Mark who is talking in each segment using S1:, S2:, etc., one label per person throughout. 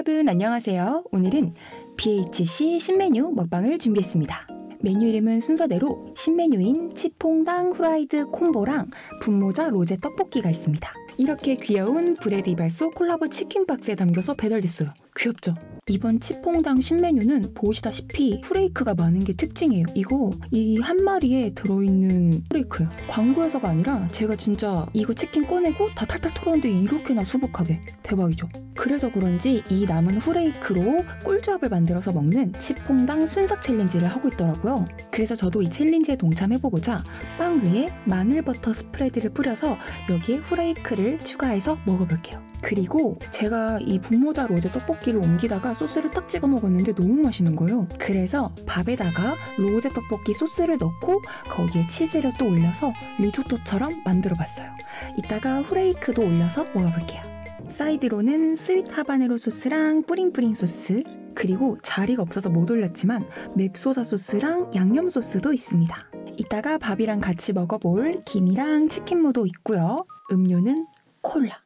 S1: 여러분 안녕하세요. 오늘은 BHC 신메뉴 먹방을 준비했습니다. 메뉴 이름은 순서대로 신메뉴인 치퐁당 후라이드 콤보랑 분모자 로제 떡볶이가 있습니다. 이렇게 귀여운 브레드 이발소 콜라보 치킨 박스에 담겨서 배달됐어요. 귀엽죠? 이번 치퐁당 신메뉴는 보시다시피 후레이크가 많은 게 특징이에요. 이거 이 한 마리에 들어있는 후레이크요. 광고여서가 아니라 제가 진짜 이거 치킨 꺼내고 다 탈탈 털었는데 이렇게나 수북하게 대박이죠. 그래서 그런지 이 남은 후레이크로 꿀조합을 만들어서 먹는 치퐁당 순삭 챌린지를 하고 있더라고요. 그래서 저도 이 챌린지에 동참해보고자 빵 위에 마늘 버터 스프레드를 뿌려서 여기에 후레이크를 추가해서 먹어볼게요. 그리고 제가 이 분모자 로제 떡볶이를 옮기다가 소스를 딱 찍어 먹었는데 너무 맛있는 거예요. 그래서 밥에다가 로제 떡볶이 소스를 넣고 거기에 치즈를 또 올려서 리조또처럼 만들어 봤어요. 이따가 후레이크도 올려서 먹어볼게요. 사이드로는 sweet habanero 소스랑 뿌링뿌링 소스, 그리고 자리가 없어서 못 올렸지만 맵소사 소스랑 양념 소스도 있습니다. 이따가 밥이랑 같이 먹어볼 김이랑 치킨무도 있고요. 음료는 콜라.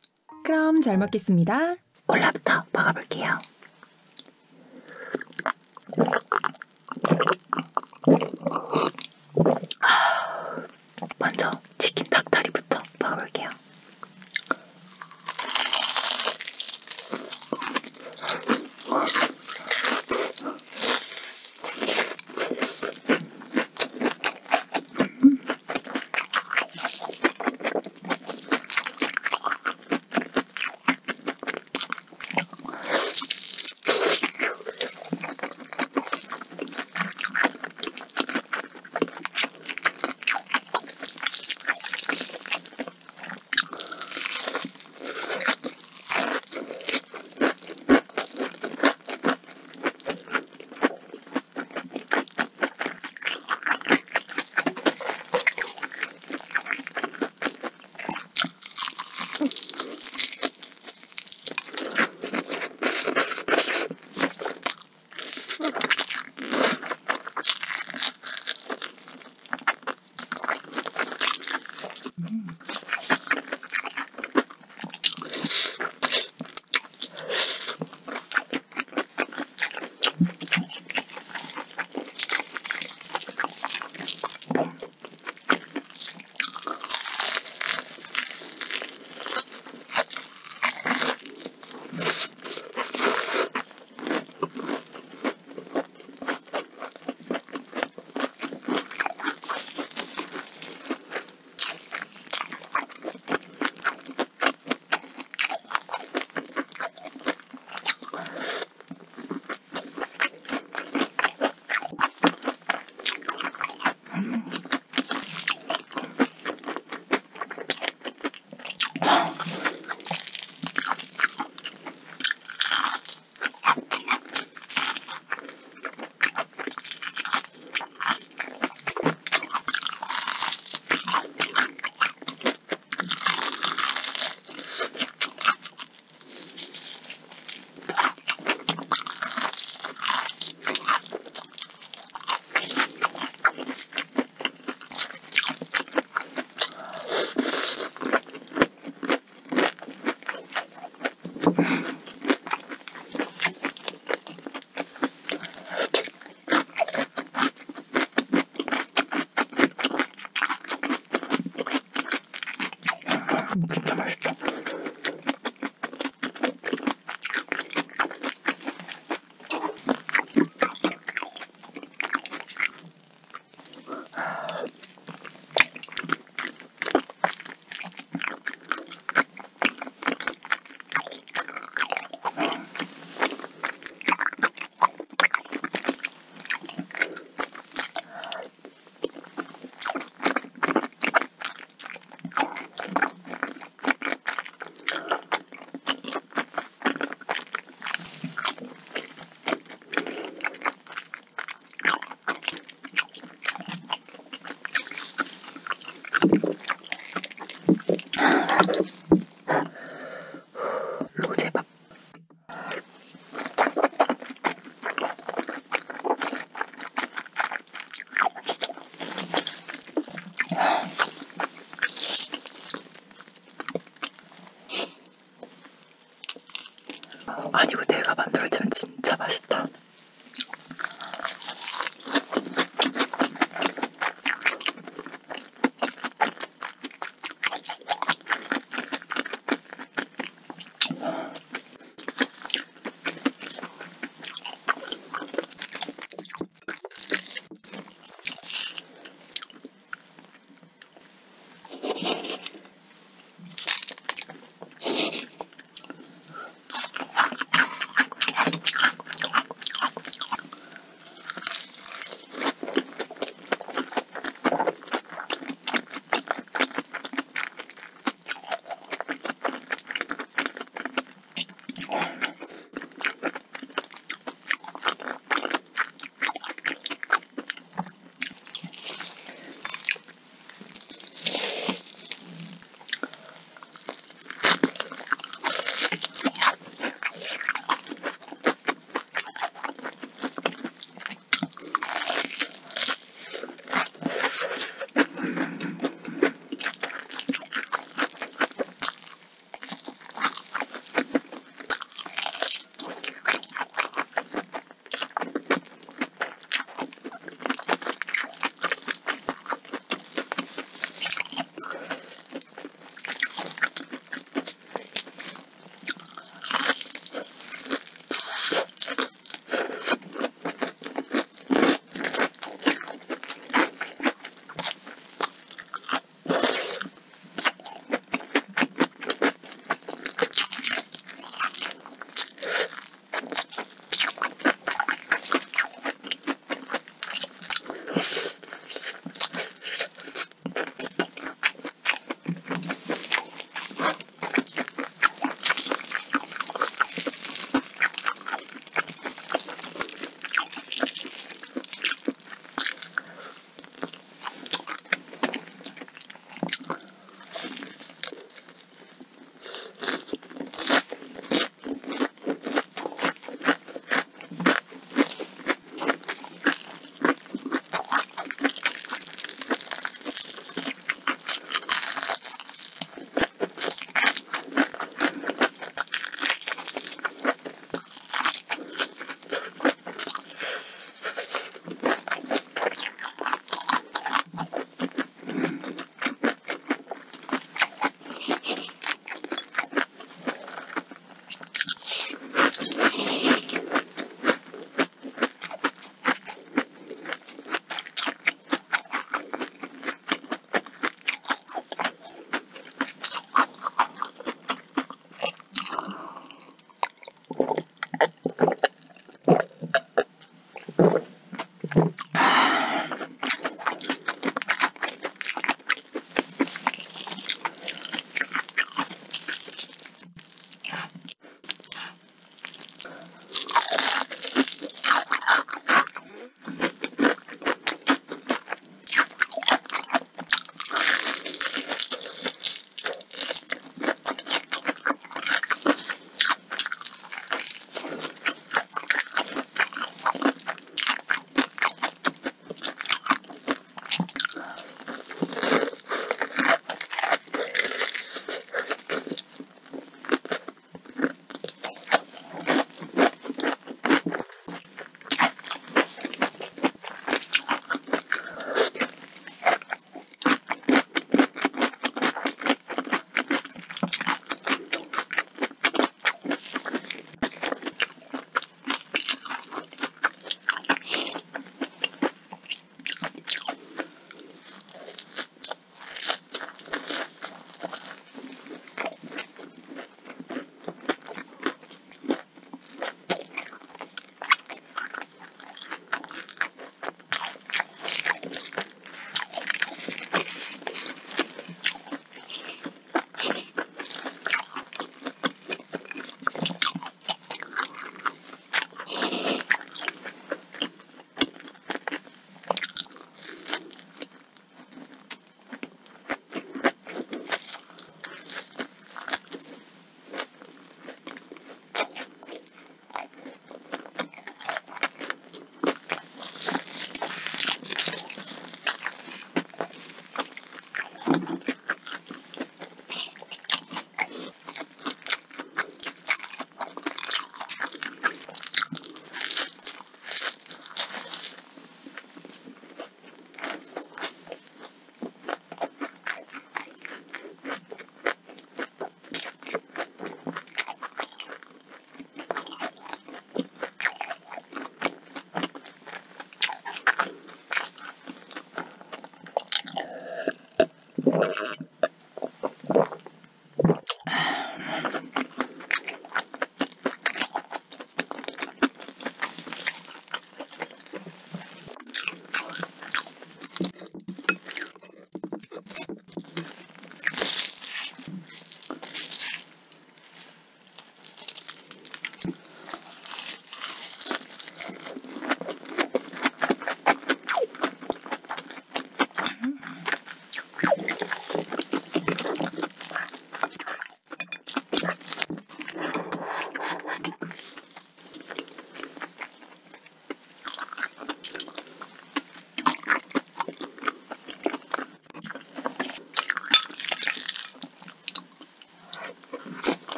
S1: 그럼 잘 먹겠습니다. 콜라부터 먹어볼게요.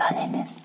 S1: したねね。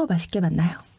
S1: 더 맛있게 만나요.